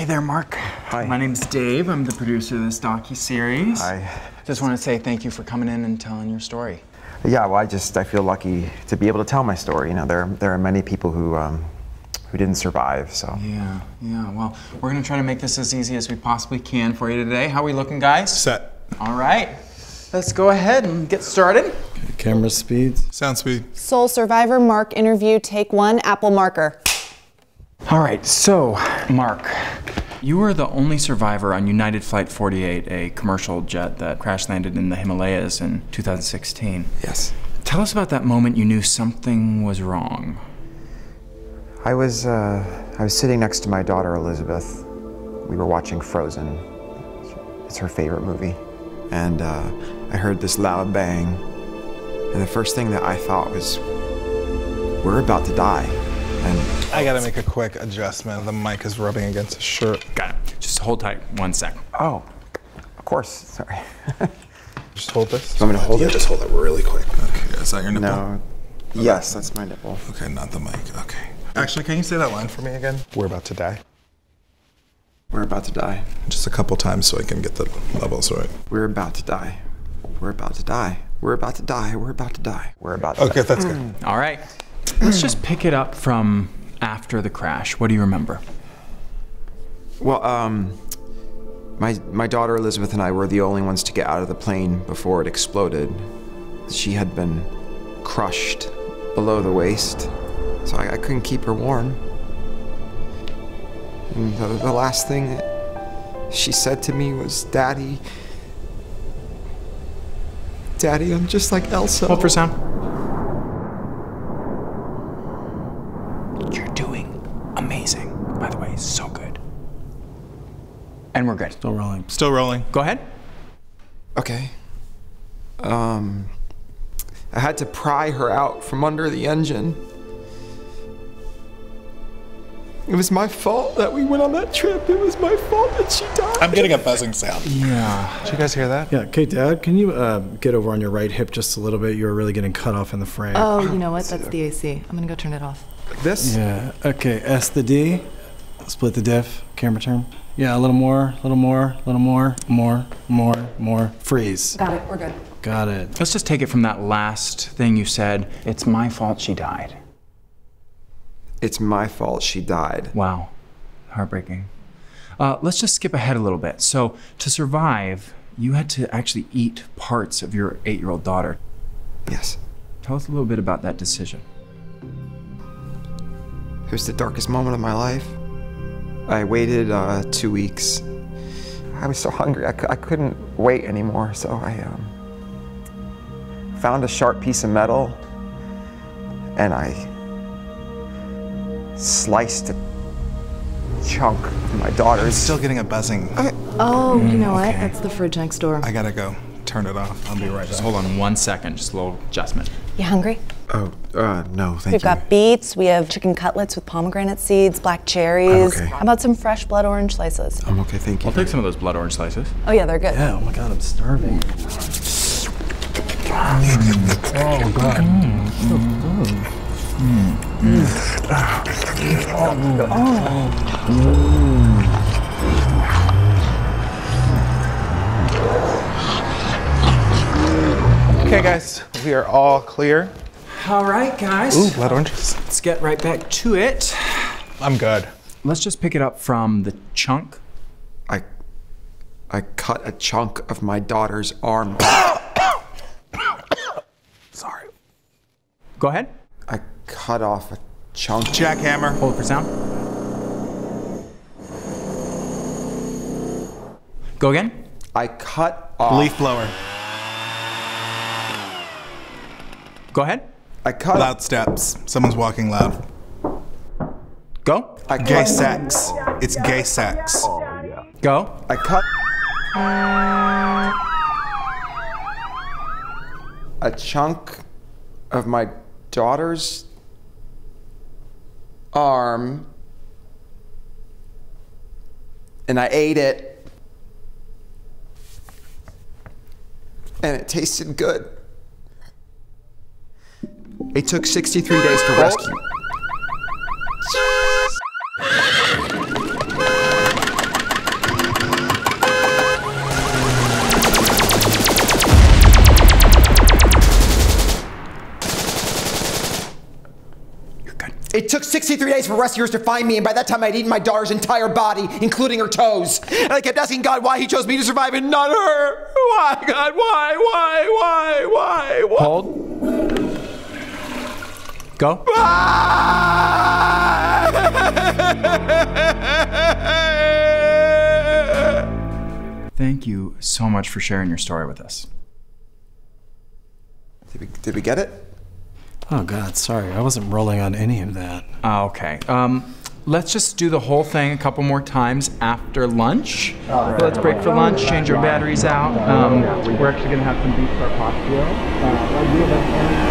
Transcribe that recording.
Hey there, Mark. Hi. My name's Dave. I'm the producer of this docu-series. Hi. Just want to say thank you for coming in and telling your story. Yeah, well, I just I feel lucky to be able to tell my story. You know, there there are many people who um, who didn't survive. So Yeah, yeah. Well, we're gonna try to make this as easy as we possibly can for you today. How are we looking, guys? Set. All right. Let's go ahead and get started. Camera speeds. Sound speed. Sole survivor Mark interview take one Apple marker. All right. So, Mark, you were the only survivor on United Flight 48, a commercial jet that crash landed in the Himalayas in 2016. yes, Tell us about that moment you knew something was wrong. I was uh, I was sitting next to my daughter Elizabeth. We were watching Frozen. It's her favorite movie, and uh, I heard this loud bang, and the first thing that I thought was, we're about to die, and I gotta make a quick adjustment. The mic is rubbing against the shirt. Got it. Just hold tight one sec. oh, of course, sorry. Just hold this. I'm gonna hold yeah, it? just hold it really quick. Okay, is that your nipple? No. Yes, that's my nipple. Okay, not the mic. Okay. Actually, can you say that line for me again? We're about to die. We're about to die. Just a couple times so I can get the levels right. We're about to die. We're about to die. We're about to die. We're about to die. We're about to Okay, die. that's good. All right. Let's just pick it up from after the crash. What do you remember? Well, um, my my daughter Elizabeth and I were the only ones to get out of the plane before it exploded. She had been crushed below the waist, so I, I couldn't keep her warm. And the, the last thing she said to me was, "Daddy, Daddy, I'm just like Elsa." Hold for sound. You're doing amazing, by the way. So good. And we're good. Still rolling. Still rolling. Go ahead. Okay. Um, I had to pry her out from under the engine. It was my fault that we went on that trip. It was my fault that she died. I'm getting a buzzing sound. Yeah. Did you guys hear that? Yeah, okay, Dad, can you uh, get over on your right hip just a little bit? You're really getting cut off in the frame. Oh, you know what? That's the AC. I'm gonna go turn it off. This? Yeah, okay, S the D, split the diff, camera turn. Yeah, a little more, a little more, a little more, more, more, more. Freeze. Got it. We're good. Got it. Let's just take it from that last thing you said. It's my fault she died. It's my fault she died. Wow. Heartbreaking. Uh, let's just skip ahead a little bit. So, to survive, you had to actually eat parts of your eight year old daughter. Yes. Tell us a little bit about that decision. It was the darkest moment of my life. I waited uh, two weeks. I was so hungry, I, couldn't wait anymore, so I um, found a sharp piece of metal and I sliced a chunk of my daughter's. Still getting a buzzing. Oh, you know what? That's the fridge next door. I gotta go. Turn it off. I'll be right Just back. hold on one second, just a little adjustment. You hungry? Oh, uh, no, thank you. We've got beets, we have chicken cutlets with pomegranate seeds, black cherries. okay. How about some fresh blood orange slices? I'm okay, thank you. I'll take some of those blood orange slices. Oh yeah, they're good. Yeah, oh my god, I'm starving. Oh god. Okay, guys, we are all clear. All right, guys. Ooh, blood oranges. Let's get right back to it. I'm good. Let's just pick it up from the chunk. I, I cut a chunk of my daughter's arm. Sorry. Go ahead. I cut off a chunk. Jackhammer. Hold it for sound. Go again. I cut off. Leaf blower. Go ahead. I cut. Loud steps. Someone's walking loud. Go. I Gay cut. sex. It's gay sex. Go. I cut. A chunk of my daughter's arm, and I ate it, and it tasted good. It took 63 days to rescue. It took 63 days for rescuers to find me, and by that time I'd eaten my daughter's entire body, including her toes. And I kept asking God why he chose me to survive and not her. Why, God, why, why, why, why, why? Hold Go. Thank you so much for sharing your story with us. Did we, did we get it? Oh God, sorry, I wasn't rolling on any of that. Ah, Okay. Um, let's just do the whole thing a couple more times after lunch. Let's break for lunch, change our batteries out. Um, we're actually gonna have some beef carpaccio. Uh,